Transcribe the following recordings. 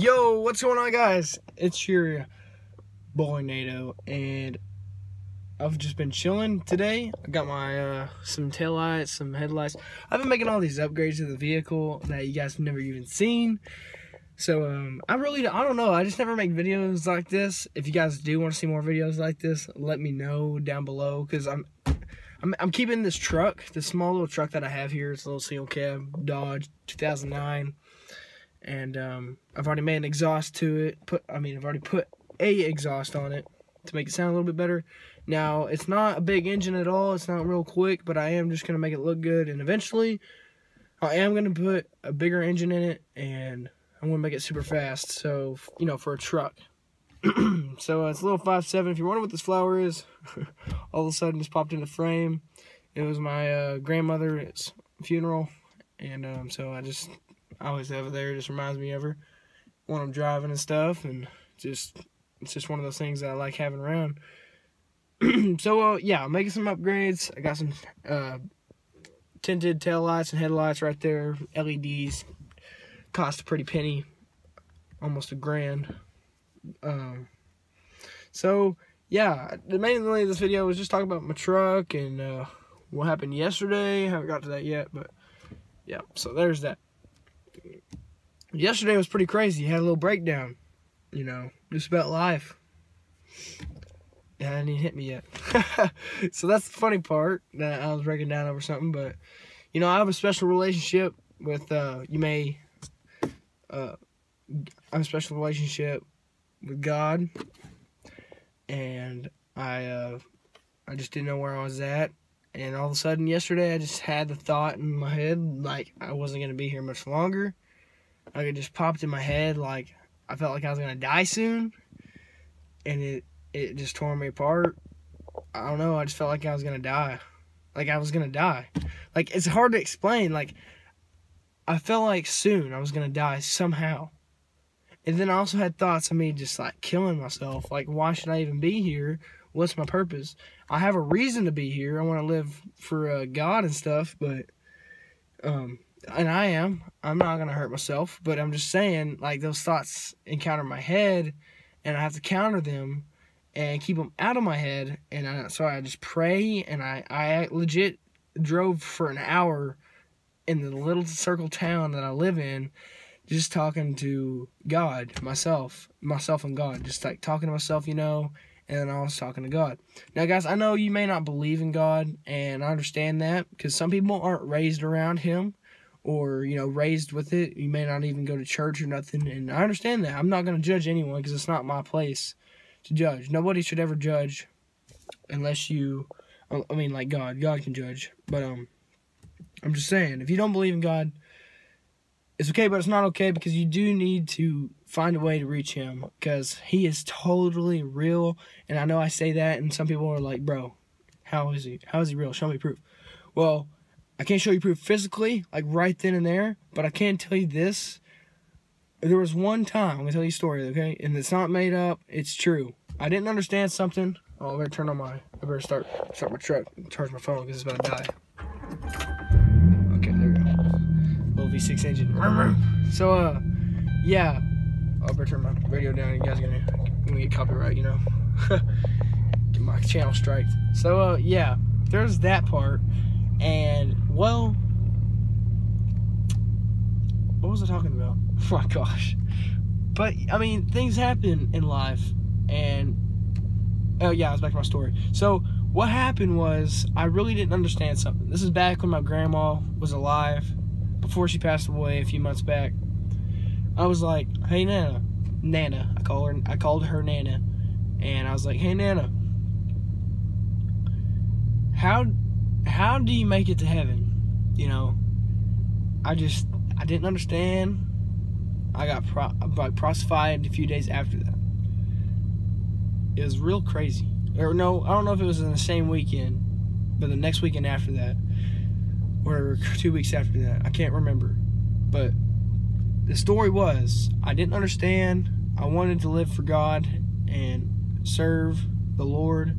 Yo, what's going on, guys? It's your boy Nato, and I've just been chilling today. I got my uh, some tail lights, some headlights. I've been making all these upgrades to the vehicle that you guys have never even seen. So um, I really, I don't know. I just never make videos like this. If you guys do want to see more videos like this, let me know down below because I'm, I'm, I'm keeping this truck, this small little truck that I have here. It's a little single cab Dodge 2009 and um, I've already made an exhaust to it. Put, I mean, I've already put a exhaust on it to make it sound a little bit better. Now, it's not a big engine at all. It's not real quick, but I am just gonna make it look good. And eventually, I am gonna put a bigger engine in it, and I'm gonna make it super fast. So, you know, for a truck. so uh, it's a little five seven. If you're wondering what this flower is, all of a sudden just popped in the frame. It was my uh, grandmother's funeral, and um, so I just I always have it there. It just reminds me of her when I'm driving and stuff, and just it's just one of those things that I like having around. so uh, yeah, I'm making some upgrades. I got some uh, tinted tail lights and headlights right there. LEDs cost a pretty penny, almost a grand. Um, so yeah, the main thing of this video was just talking about my truck and uh, what happened yesterday. I haven't got to that yet, but yeah. So there's that yesterday was pretty crazy. Had a little breakdown, you know, just about life. And he hit me yet. so that's the funny part that I was breaking down over something. But you know, I have a special relationship with. Uh, you may. Uh, I have a special relationship with God, and I. Uh, I just didn't know where I was at, and all of a sudden yesterday I just had the thought in my head like I wasn't gonna be here much longer like it just popped in my head like I felt like I was gonna die soon, and it it just tore me apart. I don't know. I just felt like I was gonna die, like I was gonna die. Like it's hard to explain. Like I felt like soon I was gonna die somehow, and then I also had thoughts of me just like killing myself. Like why should I even be here? What's my purpose? I have a reason to be here. I want to live for uh, God and stuff, but um and I am. I'm not gonna hurt myself, but I'm just saying, like those thoughts encounter my head, and I have to counter them and keep them out of my head. And I, so I just pray, and I I legit drove for an hour in the little circle town that I live in, just talking to God, myself, myself and God, just like talking to myself, you know. And I was talking to God. Now, guys, I know you may not believe in God, and I understand that because some people aren't raised around Him or you know raised with it. You may not even go to church or nothing and i understand that. I'm not going to judge anyone because it's not my place to judge. Nobody should ever judge unless you i mean like god. God can judge but um i'm just saying if you don't believe in god it's okay but it's not okay because you do need to find a way to reach him because he is totally real and i know i say that and some people are like bro how is he how is he real show me proof well I can't show you proof physically, like right then and there, but I can tell you this. There was one time, I'm gonna tell you a story, okay? And it's not made up, it's true. I didn't understand something. Oh, I better turn on my, I better start start my truck, charge my phone because it's about to die. Okay, there we go. Little V6 engine. So, uh, yeah. I better turn my radio down. You guys are gonna, gonna get copyright, you know? get my channel striked. So, uh, yeah. There's that part. And, well, what was I talking about? Oh my gosh. But, I mean, things happen in life. And, oh yeah, I was back to my story. So, what happened was, I really didn't understand something. This is back when my grandma was alive, before she passed away a few months back. I was like, hey, Nana. Nana. I call her, I called her Nana. And I was like, hey, Nana. How how do you make it to heaven? You know, I just I didn't understand. I got pro, like prostified a few days after that. It was real crazy. Or no, I don't know if it was in the same weekend, but the next weekend after that, or two weeks after that, I can't remember. But the story was I didn't understand. I wanted to live for God and serve the Lord,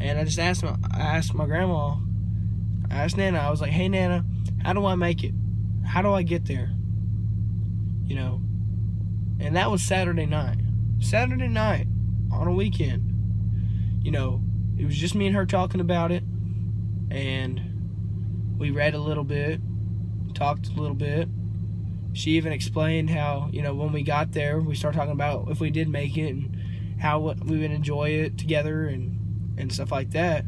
and I just asked my I asked my grandma I asked Nana, I was like, hey, Nana, how do I make it? How do I get there? You know? And that was Saturday night. Saturday night on a weekend. You know, it was just me and her talking about it. And we read a little bit, talked a little bit. She even explained how, you know, when we got there, we started talking about if we did make it and how we would enjoy it together and, and stuff like that.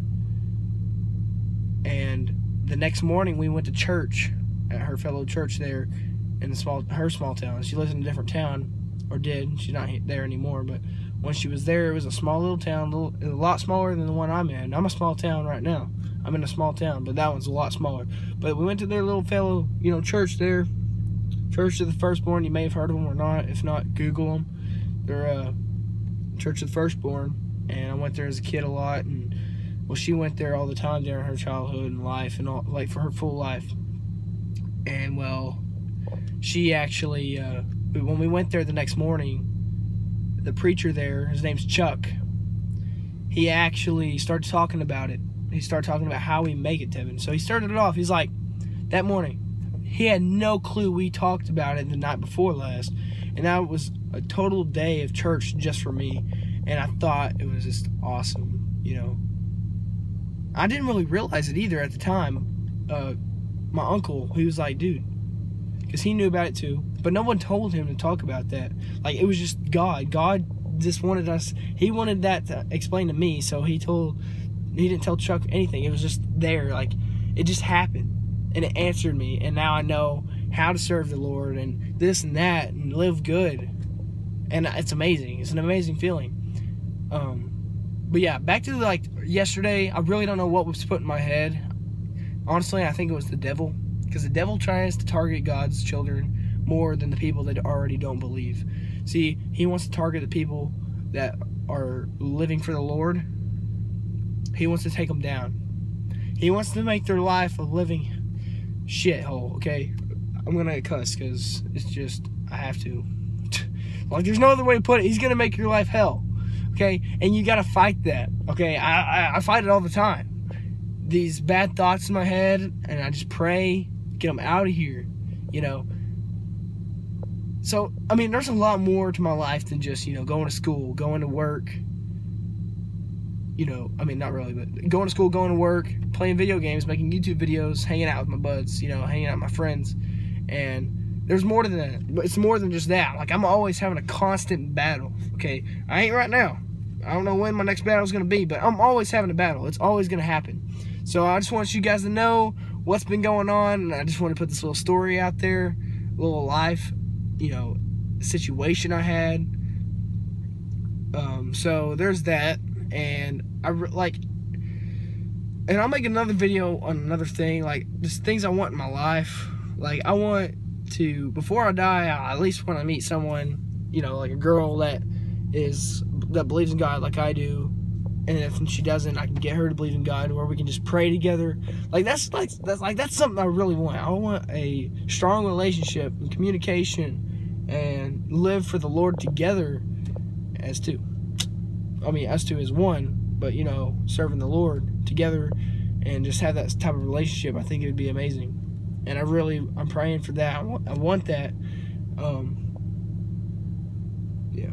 And the next morning, we went to church at her fellow church there in the small her small town. She lives in a different town, or did. She's not there anymore. But when she was there, it was a small little town, little, a lot smaller than the one I'm in. I'm a small town right now. I'm in a small town, but that one's a lot smaller. But we went to their little fellow, you know, church there. Church of the Firstborn. You may have heard of them or not. If not, Google them. They're uh, Church of the Firstborn, and I went there as a kid a lot. And well, she went there all the time during her childhood and life, and all like for her full life. And well, she actually, uh, when we went there the next morning, the preacher there, his name's Chuck, he actually started talking about it. He started talking about how we make it to heaven. So he started it off. He's like, that morning, he had no clue we talked about it the night before last. And that was a total day of church just for me. And I thought it was just awesome, you know. I didn't really realize it either at the time. Uh, my uncle, he was like, dude, because he knew about it too. But no one told him to talk about that. Like it was just God. God just wanted us. He wanted that to explain to me. So he told. He didn't tell Chuck anything. It was just there. Like it just happened, and it answered me. And now I know how to serve the Lord and this and that and live good. And it's amazing. It's an amazing feeling. Um, but yeah, back to like yesterday. I really don't know what was put in my head. Honestly, I think it was the devil because the devil tries to target God's children more than the people that already don't believe. See, he wants to target the people that are living for the Lord. He wants to take them down. He wants to make their life a living shithole, okay? I'm going to cuss because it's just, I have to. like, there's no other way to put it. He's going to make your life hell, okay? And you got to fight that, okay? I, I, I fight it all the time. These bad thoughts in my head, and I just pray get them out of here, you know. So, I mean, there's a lot more to my life than just, you know, going to school, going to work. You know, I mean, not really, but going to school, going to work, playing video games, making YouTube videos, hanging out with my buds, you know, hanging out with my friends. And there's more to that. It's more than just that. Like, I'm always having a constant battle, okay? I ain't right now. I don't know when my next battle is going to be, but I'm always having a battle. It's always going to happen. So I just want you guys to know what's been going on. And I just want to put this little story out there, little life, you know, situation I had. Um, so there's that, and I like, and I'll make another video on another thing, like just things I want in my life. Like I want to before I die, I at least want to meet someone, you know, like a girl that is that believes in God like I do, and if she doesn't, I can get her to believe in God, where we can just pray together. Like that's like that's like that's something I really want. I want a strong relationship and communication, and live for the Lord together as two. I mean, us two as one, but you know, serving the Lord together, and just have that type of relationship. I think it would be amazing, and I really I'm praying for that. I want, I want that. Um, yeah.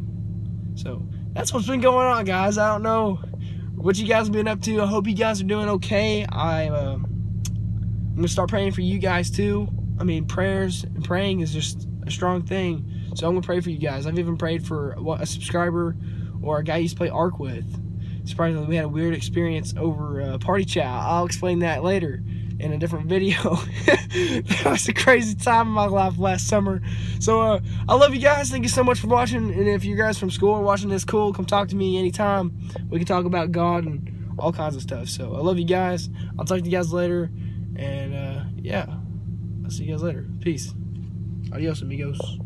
So that's what's been going on, guys. I don't know what you guys have been up to. I hope you guys are doing okay. I, uh, I'm gonna start praying for you guys too. I mean, prayers and praying is just a strong thing. So I'm gonna pray for you guys. I've even prayed for a subscriber or a guy I used to play Ark with. Surprisingly, we had a weird experience over uh, party chat. I'll explain that later in a different video. that was a crazy time in my life last summer. So uh, I love you guys. Thank you so much for watching. And if you guys from school are watching this, cool. Come talk to me anytime. We can talk about God and all kinds of stuff. So I love you guys. I'll talk to you guys later. And uh, yeah, I'll see you guys later. Peace. Adios, amigos.